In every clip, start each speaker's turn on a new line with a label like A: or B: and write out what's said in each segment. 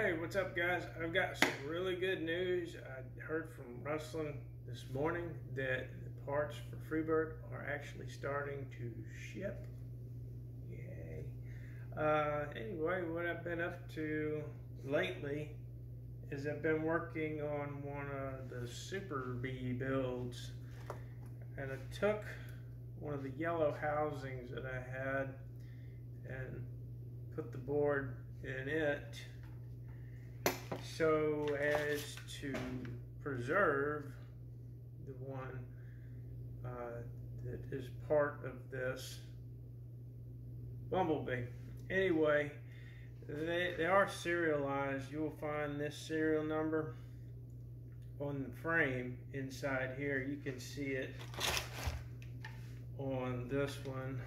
A: Hey, what's up, guys? I've got some really good news. I heard from Rustlin this morning that the parts for Freebird are actually starting to ship. Yay. Uh, anyway, what I've been up to lately is I've been working on one of the Super Bee builds. And I took one of the yellow housings that I had and put the board in it so as to preserve the one uh, that is part of this bumblebee. Anyway, they, they are serialized. You will find this serial number on the frame inside here. You can see it on this one.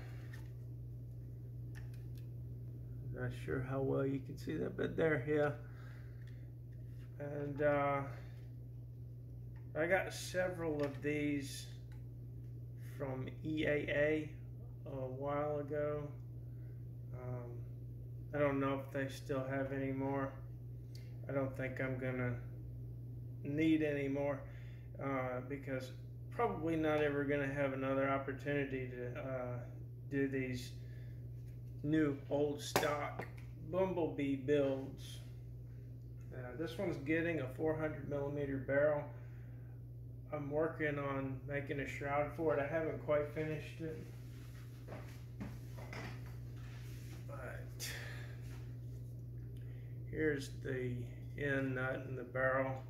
A: Not sure how well you can see that, but there, yeah. And uh, I got several of these from EAA a while ago. Um, I don't know if they still have any more. I don't think I'm gonna need any more uh, because probably not ever gonna have another opportunity to uh, do these new old stock bumblebee builds. Uh, this one's getting a 400 millimeter barrel. I'm working on making a shroud for it. I haven't quite finished it. But here's the end nut in the barrel.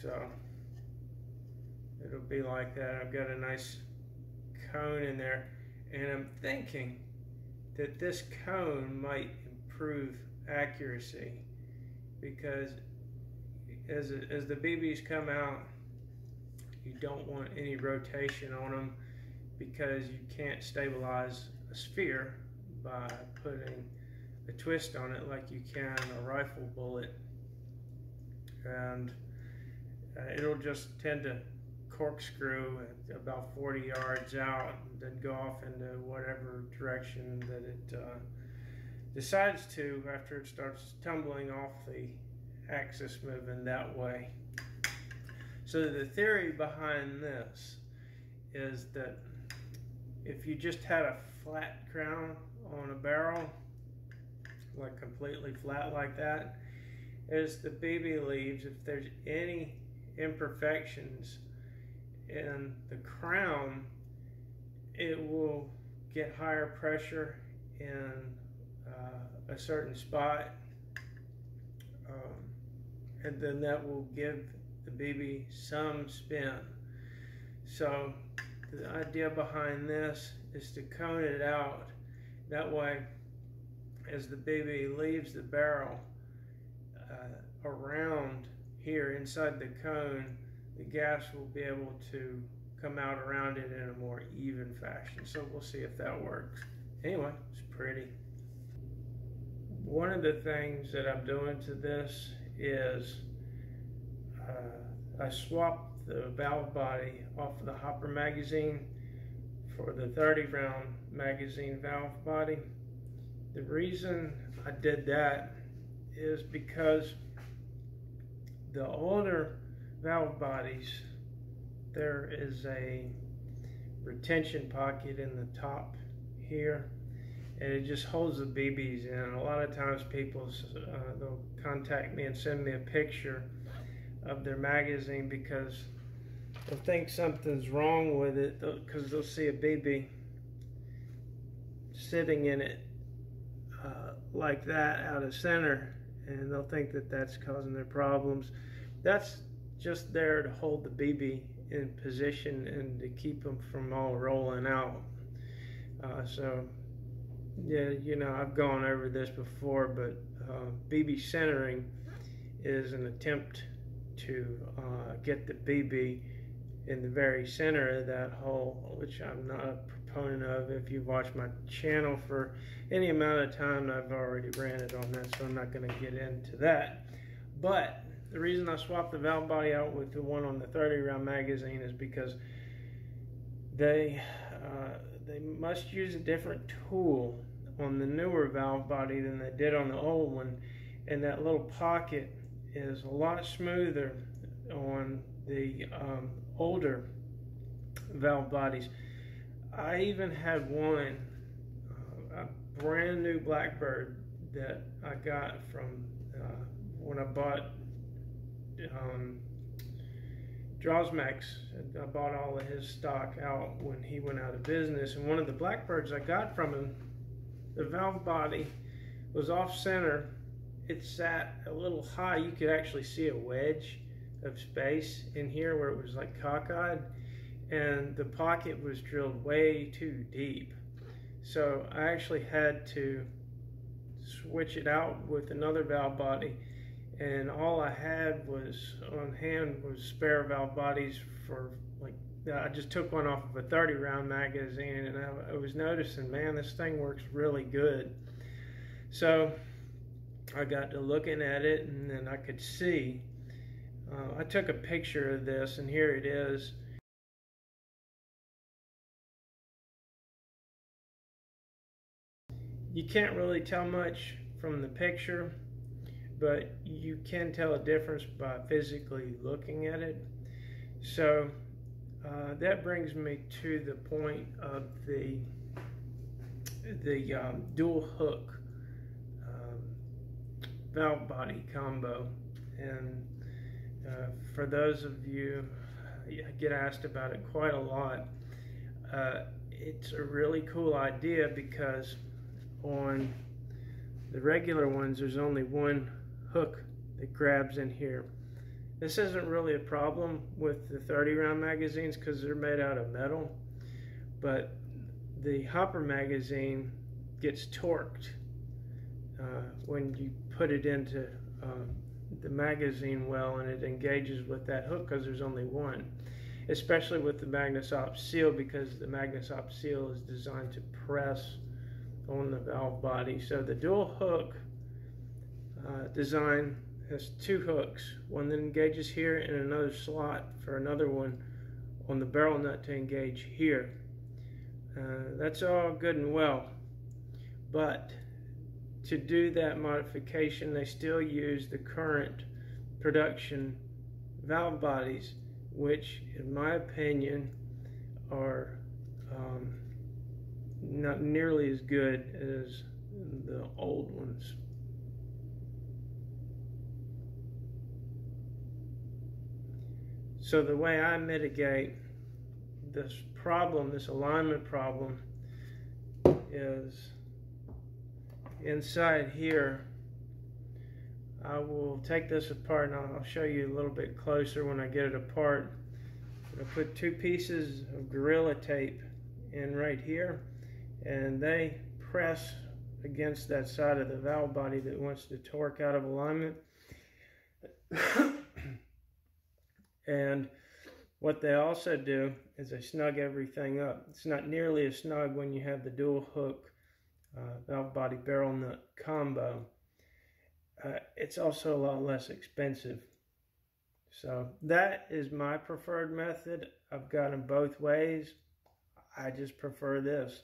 A: So it'll be like that. I've got a nice cone in there and I'm thinking that this cone might improve accuracy because as, as the BBs come out, you don't want any rotation on them because you can't stabilize a sphere by putting a twist on it like you can a rifle bullet. And uh, it'll just tend to corkscrew about 40 yards out and then go off into whatever direction that it uh, decides to after it starts tumbling off the axis moving that way. So the theory behind this is that if you just had a flat crown on a barrel, like completely flat like that, as the BB leaves, if there's any imperfections in the crown, it will get higher pressure in uh, a certain spot. Um, and then that will give the BB some spin. So the idea behind this is to cone it out. That way, as the BB leaves the barrel, uh, around here inside the cone, the gas will be able to come out around it in a more even fashion. So we'll see if that works. Anyway, it's pretty. One of the things that I'm doing to this is uh, I swapped the valve body off of the Hopper magazine for the 30 round magazine valve body. The reason I did that is because the older valve bodies, there is a retention pocket in the top here and it just holds the BBs in. A lot of times people, uh, they'll contact me and send me a picture of their magazine because they'll think something's wrong with it because they'll see a BB sitting in it uh, like that out of center and they'll think that that's causing their problems. That's just there to hold the BB in position and to keep them from all rolling out. Uh, so, yeah, you know, I've gone over this before, but uh, BB centering is an attempt to uh, get the BB in the very center of that hole, which I'm not a proponent of. If you've watched my channel for any amount of time, I've already ranted on that, so I'm not going to get into that. But the reason I swapped the valve body out with the one on the 30 round magazine is because they uh, they must use a different tool on the newer valve body than they did on the old one and that little pocket is a lot smoother on the um, older valve bodies. I even had one, uh, a brand new Blackbird that I got from uh, when I bought um. I bought all of his stock out when he went out of business. And one of the Blackbirds I got from him, the valve body was off center. It sat a little high. You could actually see a wedge of space in here where it was like cockeyed and the pocket was drilled way too deep. So I actually had to switch it out with another valve body and all I had was on hand was spare valve bodies for like I just took one off of a 30 round magazine and I, I was noticing man this thing works really good. So I got to looking at it and then I could see uh, I took a picture of this and here it is. You can't really tell much from the picture, but you can tell a difference by physically looking at it. So uh, that brings me to the point of the the um, dual hook um, valve body combo and uh, for those of you I get asked about it quite a lot uh, it's a really cool idea because on the regular ones, there's only one hook that grabs in here. This isn't really a problem with the 30 round magazines because they're made out of metal, but the hopper magazine gets torqued uh, when you put it into um, the magazine well and it engages with that hook because there's only one especially with the Magnus-Op seal because the Magnus-Op seal is designed to press on the valve body. So the dual hook uh, design has two hooks, one that engages here and another slot for another one on the barrel nut to engage here. Uh, that's all good and well, but to do that modification, they still use the current production valve bodies, which in my opinion are um, not nearly as good as the old ones. So the way I mitigate this problem, this alignment problem, is inside here, I will take this apart and I'll show you a little bit closer when I get it apart. I put two pieces of Gorilla Tape in right here and they press against that side of the valve body that wants to torque out of alignment. and what they also do is they snug everything up. It's not nearly as snug when you have the dual hook uh, valve body barrel nut combo. Uh, it's also a lot less expensive. So that is my preferred method. I've got them both ways. I just prefer this.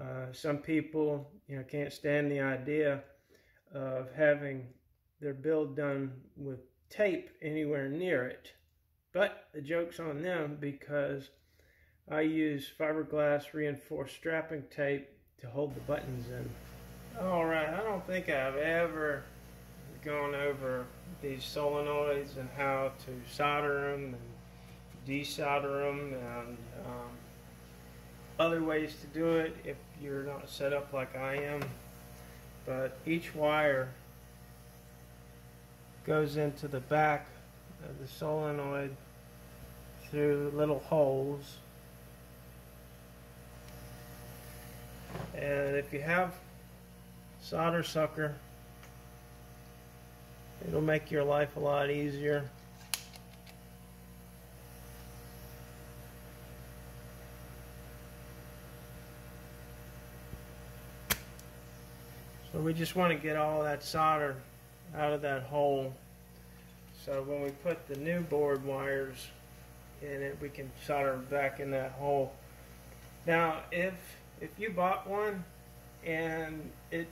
A: Uh, some people, you know, can't stand the idea of having their build done with tape anywhere near it. But the joke's on them because I use fiberglass reinforced strapping tape to hold the buttons in. All right, I don't think I've ever gone over these solenoids and how to solder them and desolder them and um, other ways to do it if you're not set up like I am. But each wire goes into the back of the solenoid through little holes. And if you have solder sucker, it'll make your life a lot easier. So we just want to get all that solder out of that hole. So when we put the new board wires in it, we can solder back in that hole. Now, if if you bought one and it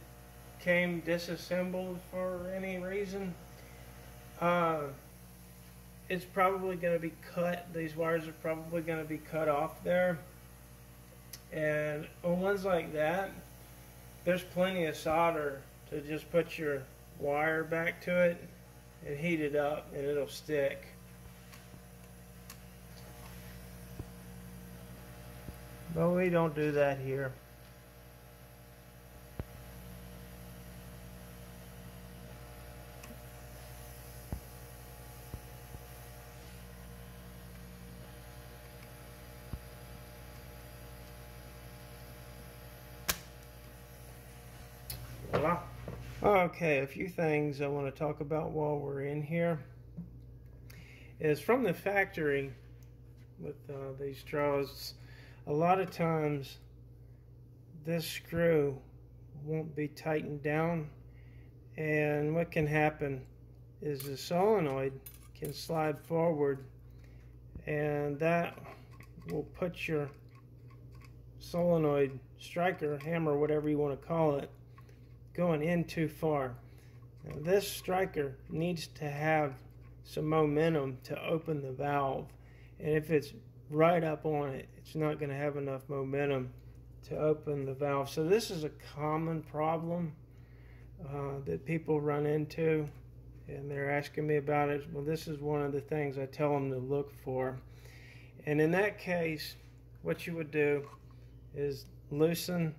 A: came disassembled for any reason, uh, it's probably going to be cut. These wires are probably going to be cut off there. And on ones like that, there's plenty of solder to just put your wire back to it and heat it up and it'll stick. But we don't do that here. Okay, a few things I want to talk about while we're in here is from the factory with uh, these straws a lot of times this screw won't be tightened down and what can happen is the solenoid can slide forward and that will put your solenoid striker hammer whatever you want to call it going in too far. Now this striker needs to have some momentum to open the valve and if it's right up on it, it's not going to have enough momentum to open the valve. So this is a common problem uh, that people run into and they're asking me about it. Well, this is one of the things I tell them to look for. And in that case, what you would do is loosen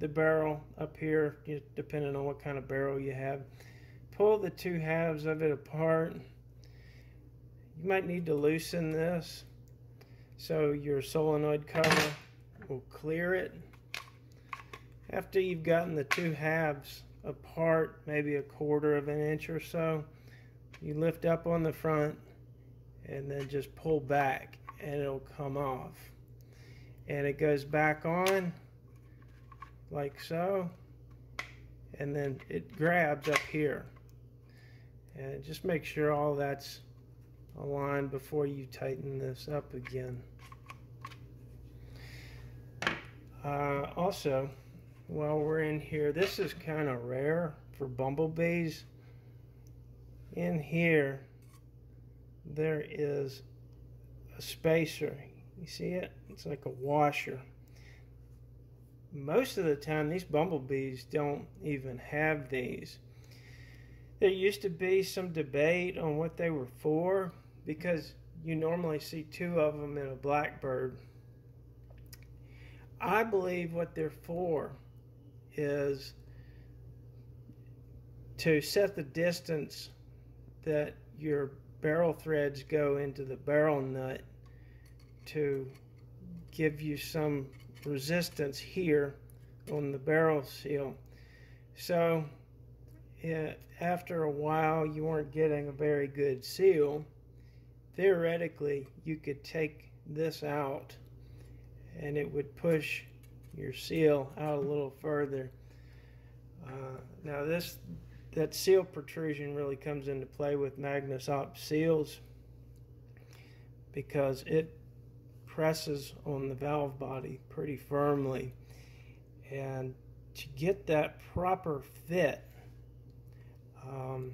A: the barrel up here, depending on what kind of barrel you have. Pull the two halves of it apart. You might need to loosen this so your solenoid cover will clear it. After you've gotten the two halves apart, maybe a quarter of an inch or so, you lift up on the front and then just pull back and it'll come off. And it goes back on like so and then it grabs up here. And just make sure all that's aligned before you tighten this up again. Uh, also, while we're in here, this is kind of rare for bumblebees. In here, there is a spacer. You see it? It's like a washer. Most of the time, these bumblebees don't even have these. There used to be some debate on what they were for because you normally see two of them in a blackbird I believe what they're for is to set the distance that your barrel threads go into the barrel nut to give you some resistance here on the barrel seal. So yeah, after a while you weren't getting a very good seal, theoretically you could take this out and it would push your seal out a little further. Uh, now this that seal protrusion really comes into play with Magnus Op seals because it presses on the valve body pretty firmly and to get that proper fit um,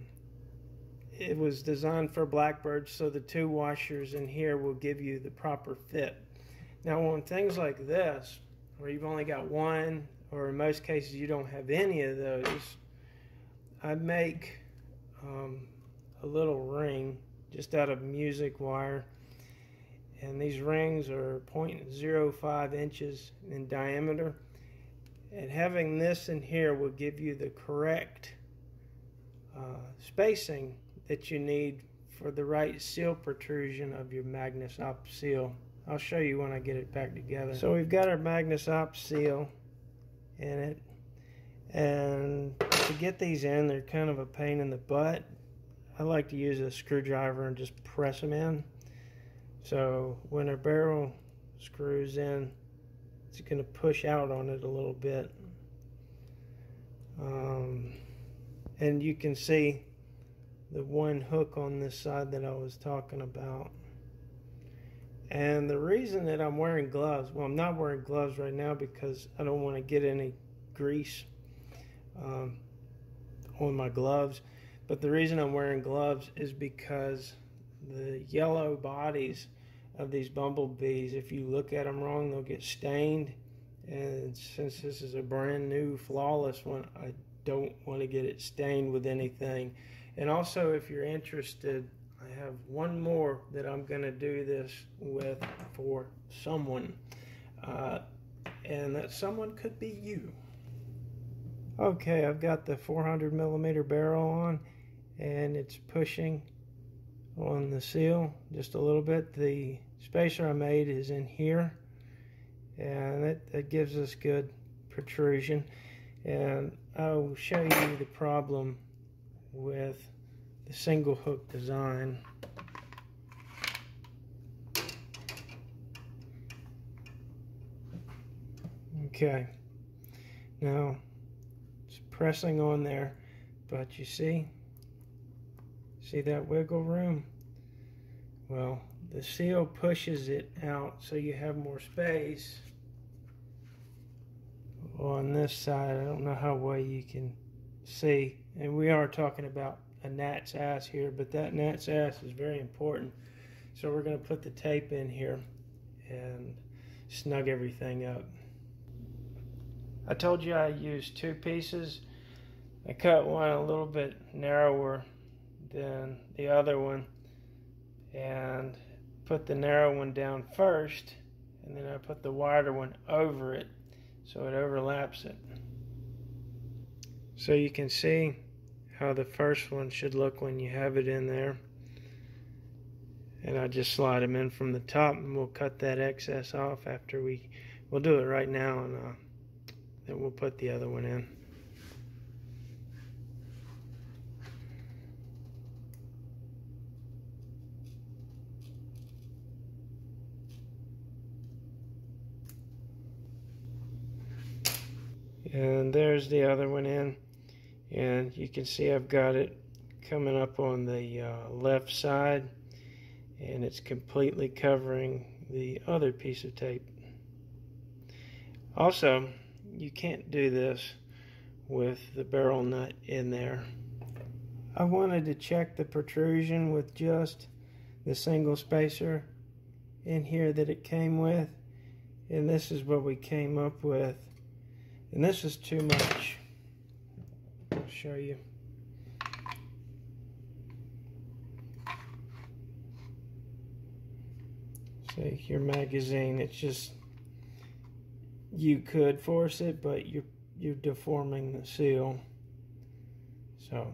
A: it was designed for blackbirds so the two washers in here will give you the proper fit now, on things like this, where you've only got one, or in most cases you don't have any of those, I make um, a little ring just out of music wire. And these rings are 0.05 inches in diameter. And having this in here will give you the correct uh, spacing that you need for the right seal protrusion of your Magnus Op seal. I'll show you when I get it back together. So we've got our Magnus Op seal in it. And to get these in, they're kind of a pain in the butt. I like to use a screwdriver and just press them in. So when our barrel screws in, it's going to push out on it a little bit. Um, and you can see the one hook on this side that I was talking about. And the reason that I'm wearing gloves, well, I'm not wearing gloves right now because I don't want to get any grease um, on my gloves. But the reason I'm wearing gloves is because the yellow bodies of these bumblebees, if you look at them wrong, they'll get stained. And since this is a brand new, flawless one, I don't want to get it stained with anything. And also, if you're interested, have one more that I'm going to do this with for someone. Uh, and that someone could be you. Okay, I've got the 400 millimeter barrel on and it's pushing on the seal just a little bit. The spacer I made is in here and it, that gives us good protrusion and I'll show you the problem with single hook design. Okay, now it's pressing on there, but you see, see that wiggle room? Well, the seal pushes it out so you have more space on this side. I don't know how well you can see, and we are talking about a gnat's ass here, but that gnat's ass is very important. So we're going to put the tape in here and snug everything up. I told you I used two pieces. I cut one a little bit narrower than the other one and put the narrow one down first and then I put the wider one over it so it overlaps it. So you can see how the first one should look when you have it in there. And I just slide them in from the top and we'll cut that excess off after we, we'll do it right now and uh, then we'll put the other one in. And there's the other one in and you can see I've got it coming up on the uh, left side and it's completely covering the other piece of tape. Also, you can't do this with the barrel nut in there. I wanted to check the protrusion with just the single spacer in here that it came with and this is what we came up with and this is too much show you. See your magazine, it's just you could force it, but you're you're deforming the seal. So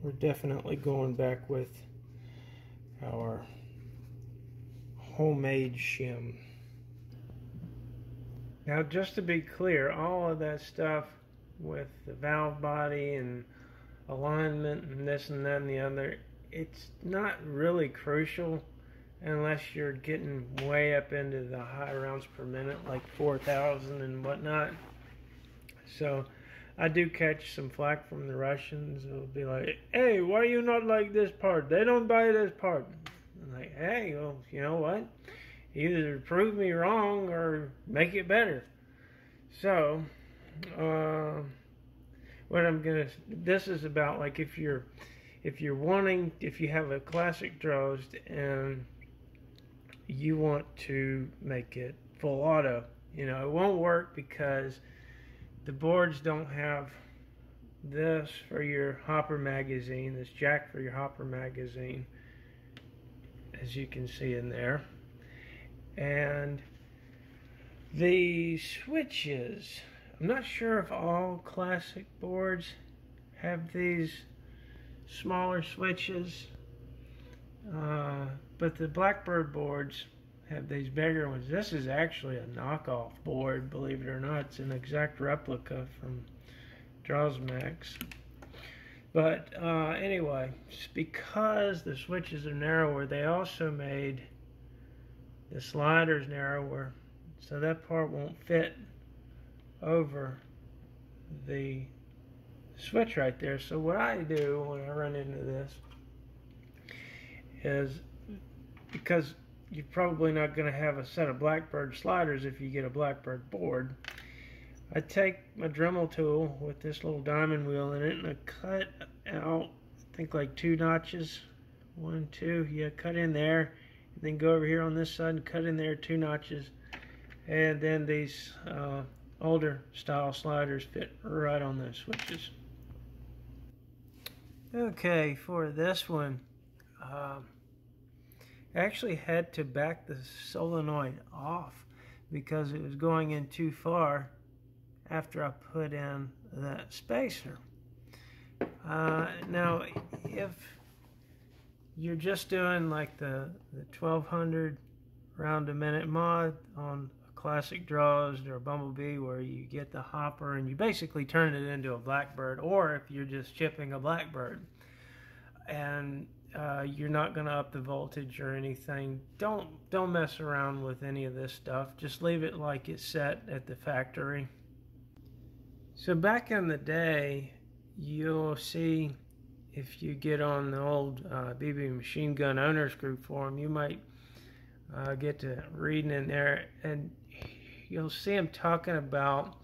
A: we're definitely going back with our homemade shim. Now just to be clear, all of that stuff with the valve body and alignment and this and that and the other, it's not really crucial unless you're getting way up into the high rounds per minute, like 4,000 and whatnot. So I do catch some flack from the Russians. It'll be like, hey, why you not like this part? They don't buy this part. I'm like, hey, well, you know what? Either prove me wrong or make it better. So uh, what I'm gonna this is about like if you're if you're wanting if you have a classic Drozd and you want to make it full auto you know it won't work because the boards don't have this for your hopper magazine this jack for your hopper magazine as you can see in there. And the switches I'm not sure if all classic boards have these smaller switches, uh, but the Blackbird boards have these bigger ones. This is actually a knockoff board, believe it or not. It's an exact replica from Drosmax. But uh, anyway, because the switches are narrower, they also made the sliders narrower, so that part won't fit over the switch right there. So what I do when I run into this is because you're probably not going to have a set of Blackbird sliders if you get a Blackbird board. I take my Dremel tool with this little diamond wheel in it and I cut out, I think like two notches. One, two, yeah, cut in there. And then go over here on this side and cut in there two notches. And then these uh, older style sliders fit right on those switches. Okay, for this one, um, I actually had to back the solenoid off because it was going in too far after I put in that spacer. Uh, now, if you're just doing like the, the 1200 round a minute mod on classic Drozd or bumblebee where you get the hopper and you basically turn it into a blackbird or if you're just chipping a blackbird. And uh, you're not going to up the voltage or anything. Don't don't mess around with any of this stuff. Just leave it like it's set at the factory. So back in the day, you'll see if you get on the old uh, BB Machine Gun Owners Group forum, you might uh, get to reading in there, and you'll see them talking about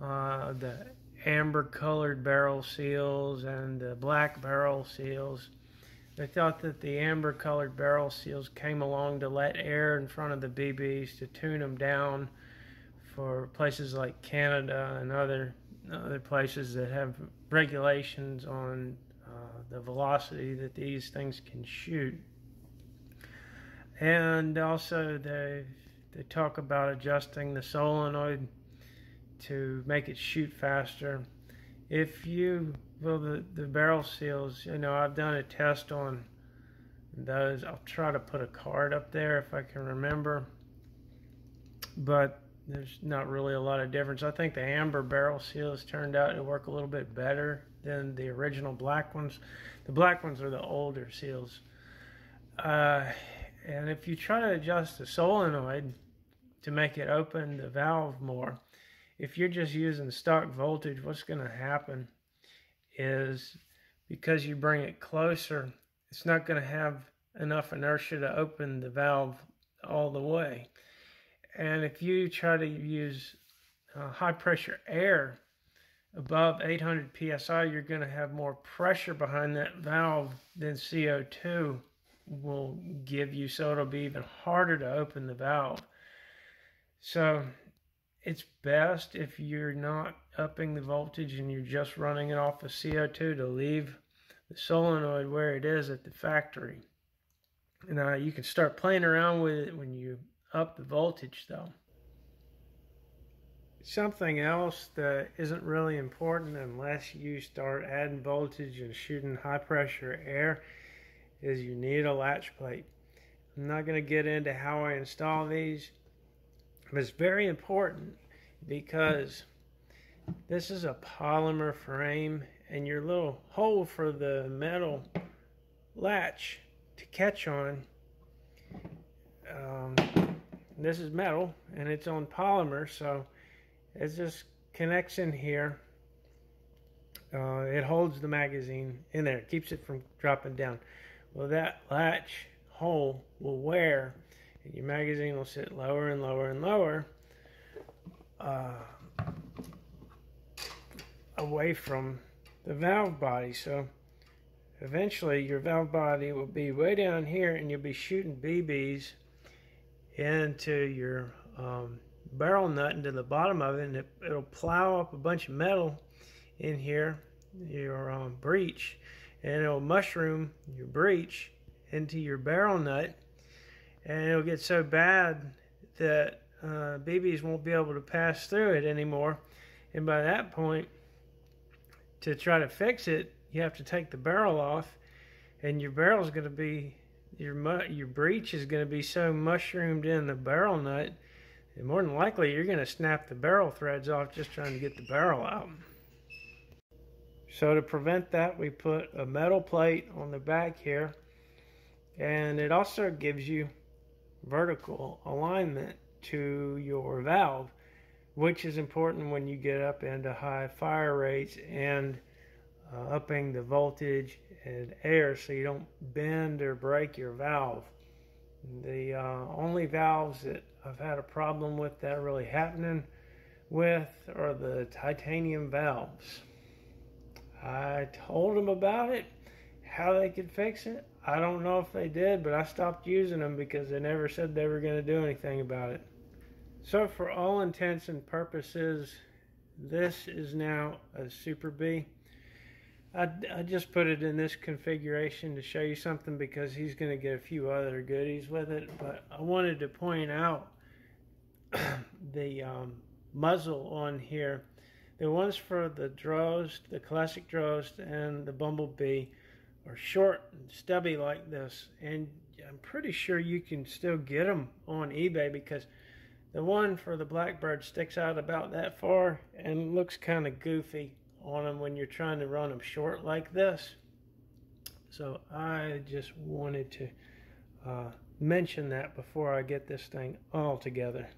A: uh, the amber colored barrel seals and the black barrel seals. They thought that the amber colored barrel seals came along to let air in front of the BBs to tune them down for places like Canada and other other places that have regulations on uh, the velocity that these things can shoot. And also they they talk about adjusting the solenoid to make it shoot faster. If you well the, the barrel seals, you know, I've done a test on those. I'll try to put a card up there if I can remember. But there's not really a lot of difference. I think the amber barrel seals turned out to work a little bit better than the original black ones. The black ones are the older seals. Uh, and if you try to adjust the solenoid to make it open the valve more, if you're just using stock voltage, what's going to happen is because you bring it closer, it's not going to have enough inertia to open the valve all the way. And if you try to use uh, high pressure air above 800 psi, you're going to have more pressure behind that valve than CO2 will give you, so it'll be even harder to open the valve. So it's best if you're not upping the voltage and you're just running it off of CO2 to leave the solenoid where it is at the factory. Now uh, you can start playing around with it when you up the voltage though. Something else that isn't really important unless you start adding voltage and shooting high pressure air is you need a latch plate. I'm not going to get into how I install these, but it's very important because this is a polymer frame and your little hole for the metal latch to catch on um, this is metal and it's on polymer so it just connects in here uh, it holds the magazine in there keeps it from dropping down well that latch hole will wear and your magazine will sit lower and lower and lower uh, away from the valve body. So eventually your valve body will be way down here and you'll be shooting BBs into your um, barrel nut into the bottom of it and it, will plow up a bunch of metal in here your um, breech and it'll mushroom your breech into your barrel nut and it'll get so bad that uh, BBs won't be able to pass through it anymore and by that point to try to fix it you have to take the barrel off and your barrel is going to be your your breech is going to be so mushroomed in the barrel nut and more than likely you're going to snap the barrel threads off just trying to get the barrel out. So to prevent that we put a metal plate on the back here and it also gives you vertical alignment to your valve which is important when you get up into high fire rates and uh, upping the voltage and air so you don't bend or break your valve. The uh, only valves that I've had a problem with that really happening with are the titanium valves. I told them about it, how they could fix it. I don't know if they did, but I stopped using them because they never said they were going to do anything about it. So for all intents and purposes, this is now a Super Bee. I, I just put it in this configuration to show you something because he's going to get a few other goodies with it. But I wanted to point out the um, muzzle on here. The ones for the Drozd, the classic Drozd, and the Bumblebee are short and stubby like this. And I'm pretty sure you can still get them on eBay because the one for the Blackbird sticks out about that far and looks kind of goofy on them when you're trying to run them short like this. So I just wanted to uh, mention that before I get this thing all together.